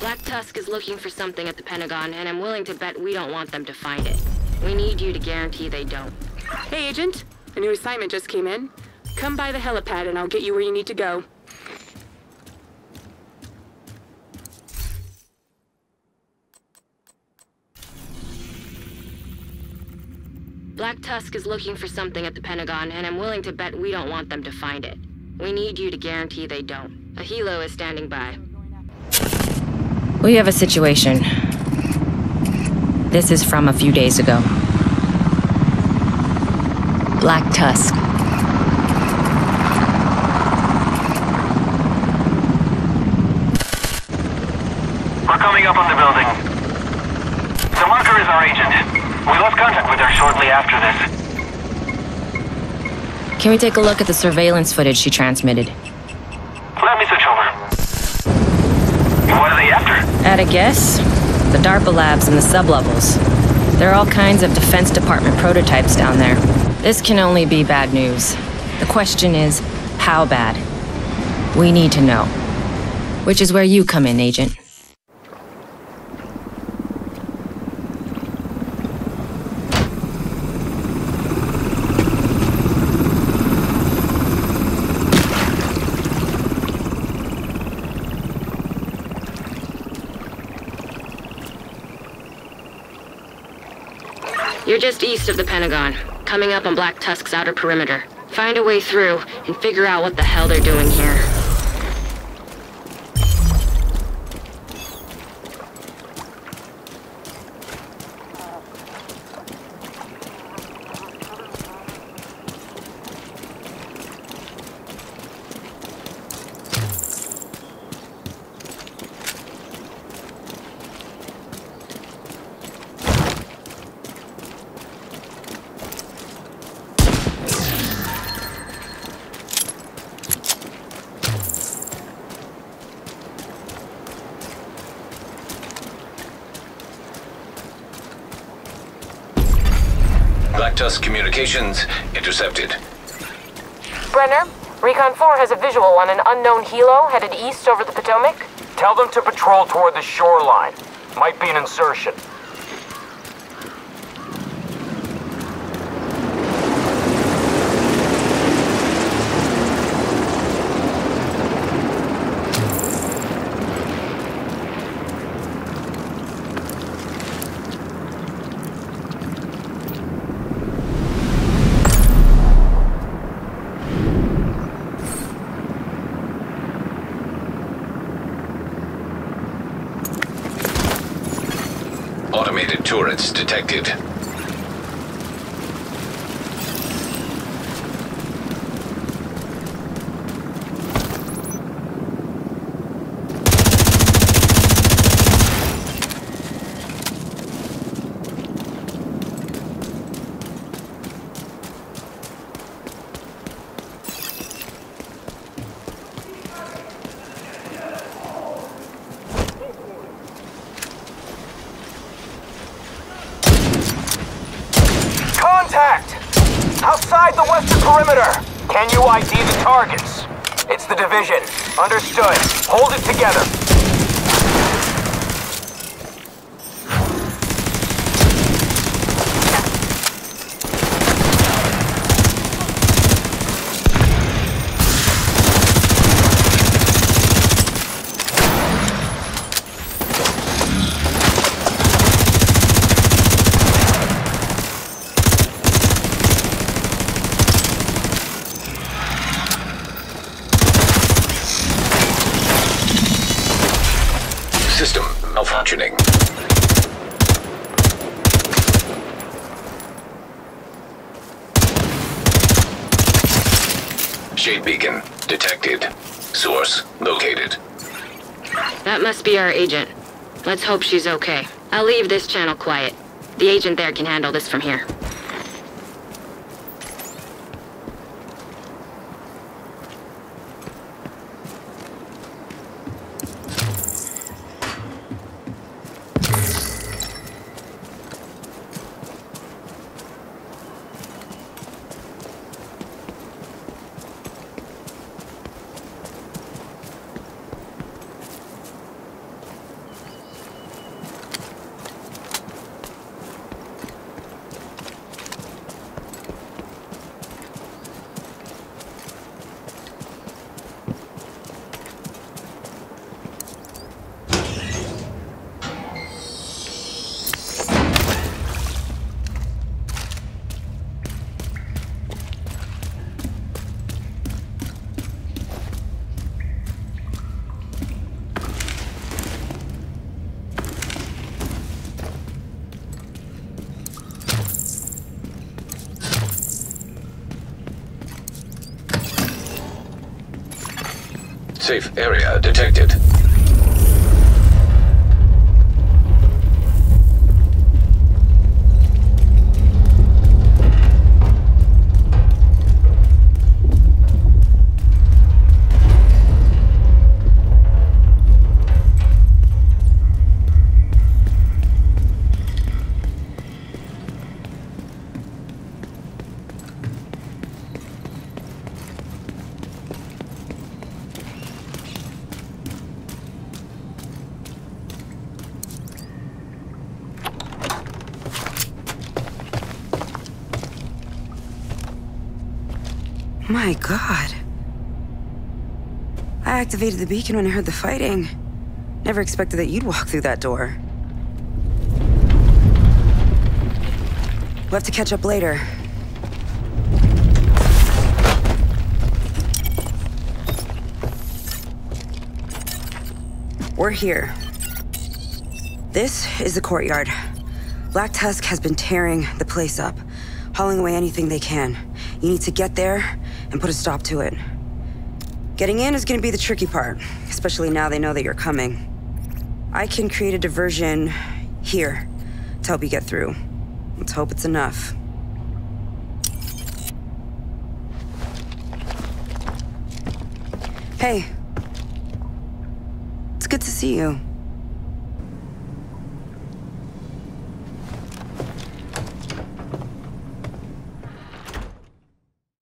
Black Tusk is looking for something at the Pentagon, and I'm willing to bet we don't want them to find it. We need you to guarantee they don't. Hey, Agent. A new assignment just came in. Come by the helipad and I'll get you where you need to go. Black Tusk is looking for something at the Pentagon, and I'm willing to bet we don't want them to find it. We need you to guarantee they don't. A helo is standing by. We have a situation. This is from a few days ago. Black Tusk. We're coming up on the building. The marker is our agent. We lost contact with her shortly after this. Can we take a look at the surveillance footage she transmitted? Let me switch over. What are they after? At a guess? The DARPA labs and the sublevels. There are all kinds of Defense Department prototypes down there. This can only be bad news. The question is, how bad? We need to know. Which is where you come in, Agent. You're just east of the Pentagon, coming up on Black Tusk's outer perimeter. Find a way through and figure out what the hell they're doing here. Black Tusk communications intercepted. Brenner, Recon 4 has a visual on an unknown helo headed east over the Potomac. Tell them to patrol toward the shoreline. Might be an insertion. Turrets detected. Contact! Outside the western perimeter! Can you ID the targets? It's the division. Understood. Hold it together. Shade beacon detected. Source located. That must be our agent. Let's hope she's okay. I'll leave this channel quiet. The agent there can handle this from here. Safe area detected. My god. I activated the beacon when I heard the fighting. Never expected that you'd walk through that door. We'll have to catch up later. We're here. This is the courtyard. Black Tusk has been tearing the place up, hauling away anything they can. You need to get there and put a stop to it. Getting in is gonna be the tricky part, especially now they know that you're coming. I can create a diversion here to help you get through. Let's hope it's enough. Hey. It's good to see you.